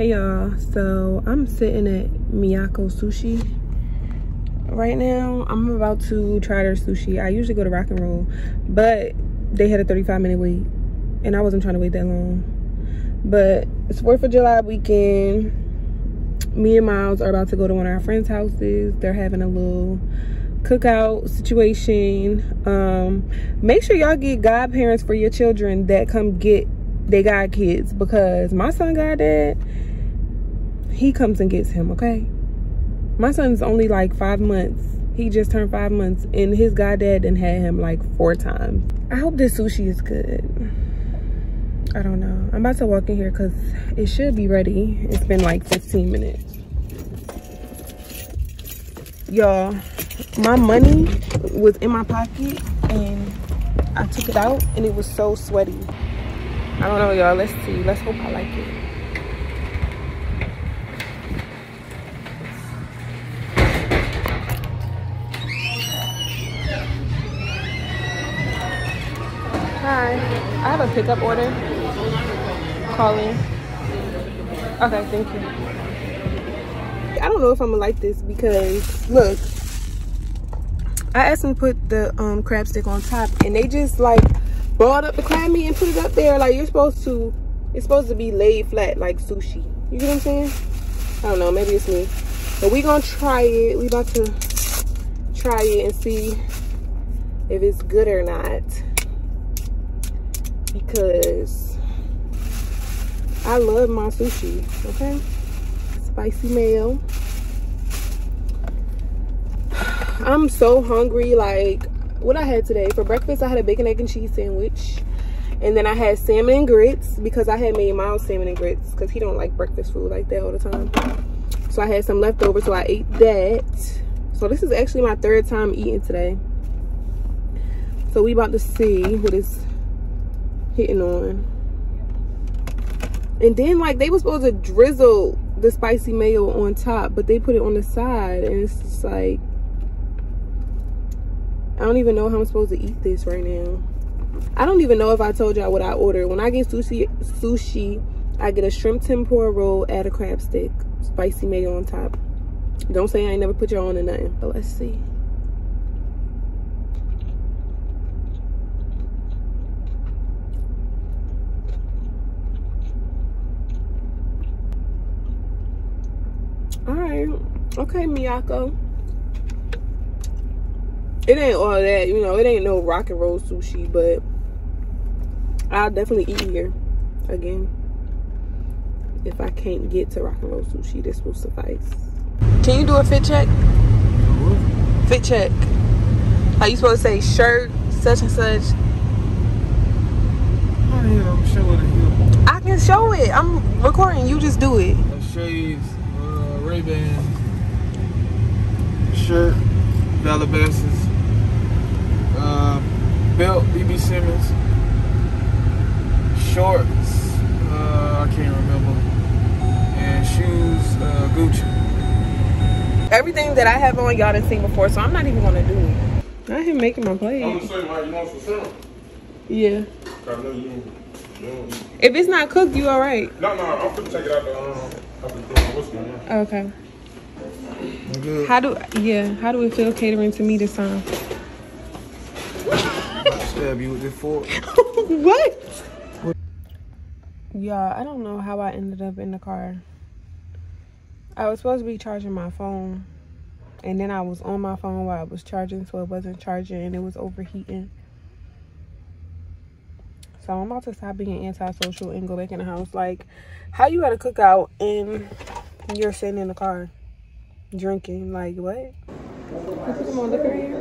Hey y'all, so I'm sitting at Miyako Sushi right now. I'm about to try their sushi. I usually go to Rock and Roll, but they had a 35 minute wait and I wasn't trying to wait that long. But it's 4th of July weekend. Me and Miles are about to go to one of our friends' houses. They're having a little cookout situation. Um, make sure y'all get godparents for your children that come get they got kids because my son got that he comes and gets him, okay? My son's only like five months. He just turned five months and his goddad done had him like four times. I hope this sushi is good. I don't know. I'm about to walk in here because it should be ready. It's been like 15 minutes. Y'all, my money was in my pocket and I took it out and it was so sweaty. I don't know, y'all. Let's see. Let's hope I like it. Hi. I have a pickup order. Calling. Okay, thank you. I don't know if I'm gonna like this because look, I asked them to put the um, crab stick on top and they just like balled up the crab meat and put it up there. Like you're supposed to, it's supposed to be laid flat like sushi. You get what I'm saying? I don't know, maybe it's me. But we gonna try it. We about to try it and see if it's good or not because I love my sushi, okay? Spicy mayo. I'm so hungry. Like, what I had today for breakfast, I had a bacon, egg, and cheese sandwich. And then I had salmon and grits because I had made own salmon and grits because he don't like breakfast food like that all the time. So I had some left over, so I ate that. So this is actually my third time eating today. So we about to see what is hitting on. And then like they were supposed to drizzle the spicy mayo on top, but they put it on the side and it's just like I don't even know how I'm supposed to eat this right now. I don't even know if I told y'all what I ordered. When I get sushi sushi, I get a shrimp tempura roll, add a crab stick, spicy mayo on top. Don't say I ain't never put your own in nothing, but let's see. All right. Okay, Miyako. It ain't all that, you know, it ain't no rock and roll sushi, but I'll definitely eat here again. If I can't get to rock and roll sushi, this will suffice. Can you do a fit check? Fit check. How you supposed to say shirt, such and such? I can show it. I'm recording. You just do it. Shades, uh, Ray Ban, shirt, Calabasas, uh, belt, BB Simon, shorts, uh, I can't remember, and shoes, uh, Gucci. Everything that I have on, y'all done seen before, so I'm not even gonna do it. I him making my plate. I'm gonna say, Mike, you want some shrimp? Yeah. I know you, you don't. If it's not cooked, you all right? No, no, I'm gonna take it out the, um, out the door. What's going on? Okay. How do yeah? How do it feel catering to me this time? Stab you with this fork. what? Y'all, I don't know how I ended up in the car. I was supposed to be charging my phone, and then I was on my phone while I was charging, so it wasn't charging and it was overheating. So I'm about to stop being antisocial and go back in the house. Like, how you at a cookout and you're sitting in the car drinking? Like, what? You put some more liquor in here?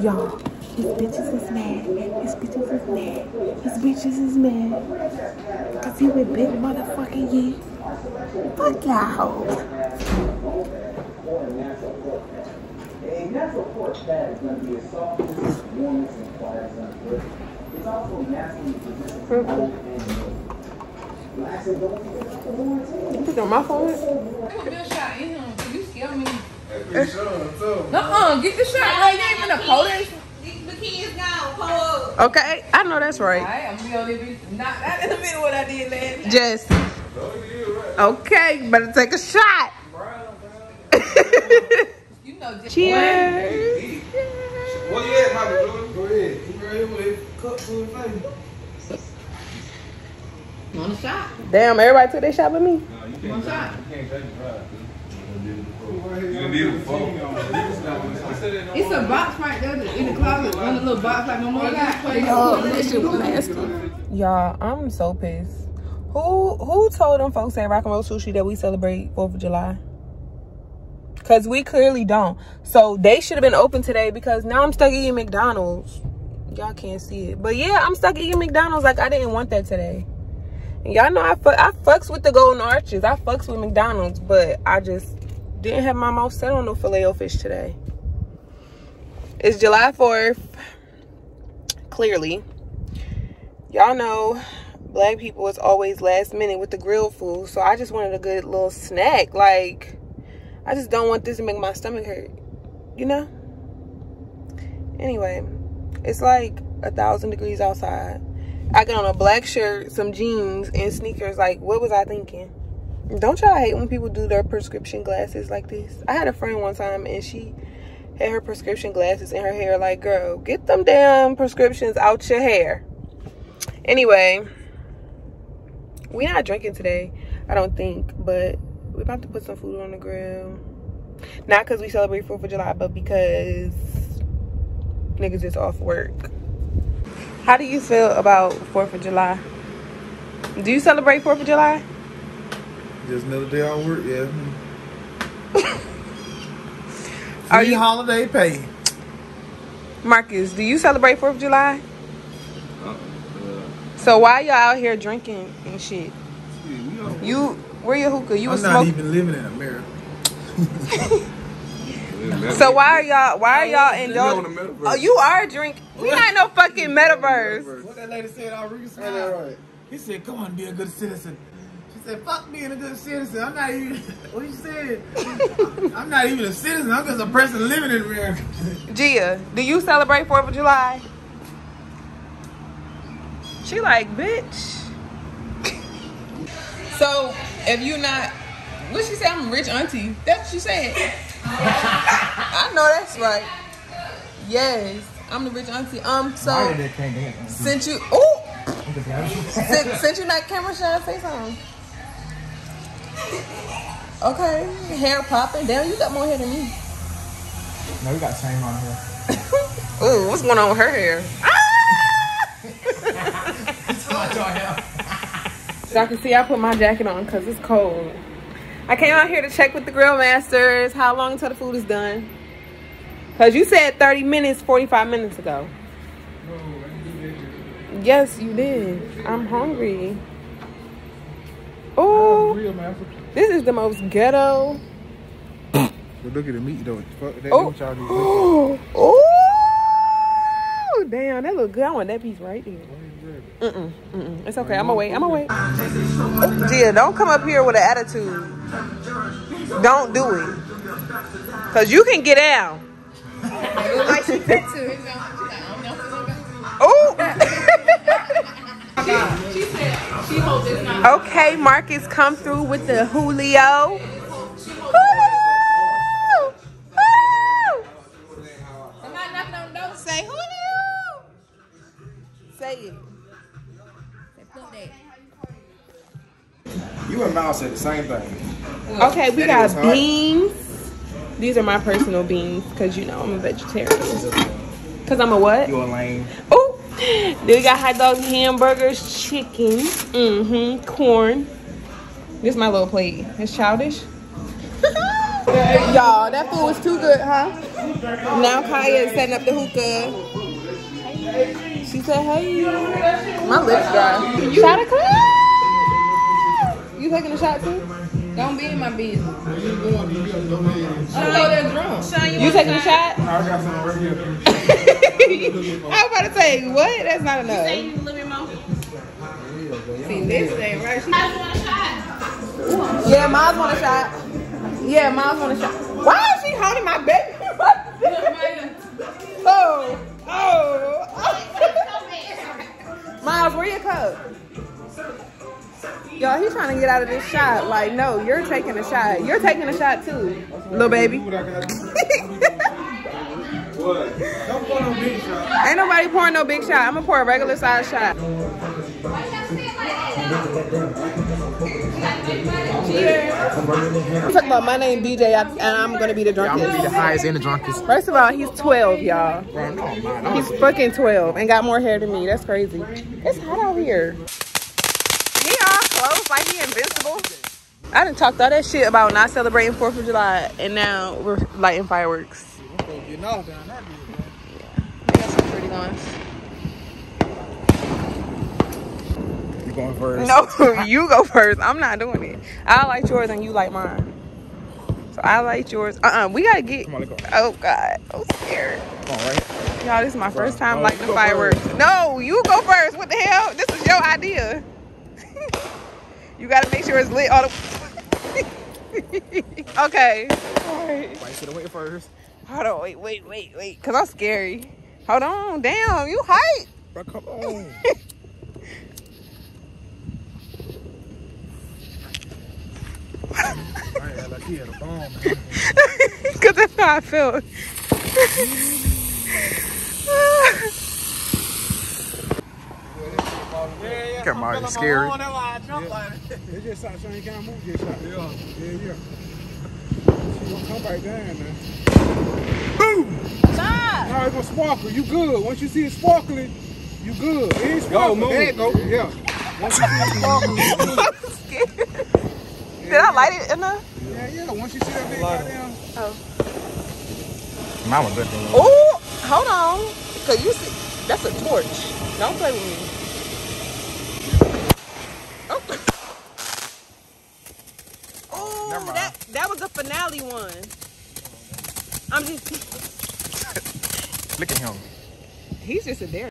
Y'all, his bitches is mad. His bitches is mad. His bitches is mad. Cause he with big motherfucking ye. Fuck y'all. You put on my phone? Bill shot in him. You scare me. Hey, shut up, shut up. Uh-uh, get the shot. Like, they ain't finna pull this. The kids gone. Pull up. Okay, I know that's right. Alright, I'm gonna be on this bitch. Knock that in the middle of what I did last night. Jess. No, you did right. Okay, better take a shot. You know, just Cheers. What you at, Papa? Go ahead. You right here with a cup full of face. want a shot. Damn, everybody took their shot with me. No, you can't. shot. You can't take a ride. You done did it before. It's a box right there in the closet. One of the little box like my mom got. that oh, shit was nasty. Y'all, I'm so pissed. Who who told them folks at Rock and Roll Sushi that we celebrate 4th of July? Cause we clearly don't. So they should have been open today because now I'm stuck eating McDonald's. Y'all can't see it. But yeah, I'm stuck eating McDonald's like I didn't want that today. Y'all know I, fu- I fucks with the golden arches. I fucks with McDonald's, but I just didn't have my mouth set on no filet o fish today. It's July 4th. Clearly. Y'all know black people is always last minute with the grilled food. So I just wanted a good little snack. Like, I just don't want this to make my stomach hurt. You know? Anyway, it's like a thousand degrees outside. I got on a black shirt, some jeans, and sneakers. Like, what was I thinking? Don't y'all hate when people do their prescription glasses like this? I had a friend one time and she had her prescription glasses in her hair. Like, girl, get them damn prescriptions out your hair. Anyway, we're not drinking today, I don't think, but we're about to put some food on the grill. Not because we celebrate 4th of July, but because niggas is off work. How do you feel about 4th of July? Do you celebrate 4th of July? Just another day on work, yeah. Are Free you- holiday pay? Marcus, do you celebrate 4th of July? Uh, So why y'all out here drinking and shit? You, where your hookah? You I'm was not smoking. even living in America. So why are y'all why are y'all on the indulging? Oh, you are drink. We not no fucking metaverse. What that lady said, I read He said, come on, be a good citizen. She said, fuck being a good citizen. I'm not even, what you said? I'm not even a citizen. I'm just a person living in America. Gia, do you celebrate Fourth of July? She like, bitch. So if you not, what she say? I'm a rich auntie. That's what she said. I know that's right. Yes, I'm the rich auntie. Um, so since you, oh, since, since you not camera shy, say something. Okay, hair popping. Damn, you got more hair than me. No, we got same on here. Ooh, what's going on with her hair? Ah! So I can see I put my jacket on because it's cold. I came out here to check with the grill masters how long until the food is done. Because you said 30 minutes 45 minutes ago. Yes, you did. I'm hungry. Oh, this is the most ghetto. But look at the meat though. Oh, what y'all do. oh, oh, damn, that look good. I want that piece right there. Mm-mm, mm-mm. It's okay. I'm gonna wait. I'm gonna wait. Oh, Gia, don't come up here with an attitude. Don't do it. Cause you can get out. like she said to She said she hopes it's not. okay, Marcus, come through with the Julio. Woo! Woo! Somebody knocking on the door. Say Julio. Say it. Say, "Fuck that." You and Mouse said the same thing. Okay, we got beans. These are my personal beans because you know I'm a vegetarian. Cause I'm a what? You a lame. Oh, then we got hot dogs, hamburgers, chicken, mm-hmm, corn. This is my little plate. It's childish. Y'all, that food was too good, huh? Now Kaya is setting up the hookah. She said, hey. My lips dry. Shot of Kaya. You taking a shot too? Don't be in my business. I'm over there drunk. You taking a shot? I got some right here. I was about to say, what? That's not enough. See, this thing right. She Yeah, Miles want a shot. Yeah, Miles want a shot. Why is she holding my baby? oh, oh. Miles, where your cup? Yo, he's trying to get out of this shot. Like, no, you're taking a shot. You're taking a shot too, little baby. What? Don't pour no big shot. Ain't nobody pouring no big shot. I'm gonna pour a regular size shot. Cheers. I'm talking about my name BJ and I'm gonna be the drunkest. I'm gonna be the highest and the drunkest. First of all, he's 12, y'all. Bro, no, I'm not. I'm He's fucking 12 and got more hair than me. That's crazy. It's hot out here. He all close like he invincible. I didn't talk all that shit about not celebrating 4th of July and now we're lighting fireworks. Getting off down that bitch, man. We got some pretty ones. You going first? No, you go first. I'm not doing it. I like yours and you like mine. So I like yours. Uh-uh. We gotta get. On, go. Oh God, I'm scared. Come on, right? Y'all, this is my first time no, lighting you the fireworks. No, you go first. What the hell? This is your idea. You gotta make sure it's lit all the. okay. All right. Why you should have waited first? Hold on. Wait, wait, wait, wait. Cause I'm scary. Hold on. Damn, you hype. Bro, come on. I ain't act like he had a bomb, man. Cause that's how I felt. Yeah, yeah. Come on, it's scary. my own, that's why I jump like that. They just shot, so you can't move this shot. Yeah, yeah, yeah. She gonna come back down now. Stop. No, it's gonna sparkle. You good. Once you see it sparkling, you good. It ain't sparkling. move. There it go. Yeah. Once you see it sparkling, you good. I'm scared. Did I light it enough? Yeah, yeah. Once you see that big goddamn. Mine was different. Oh, hold on. Cause you see, that's a torch. Don't play with me. Oh, oh Never mind. that that was the finale one. I'm just, Look at him. he's just a dare.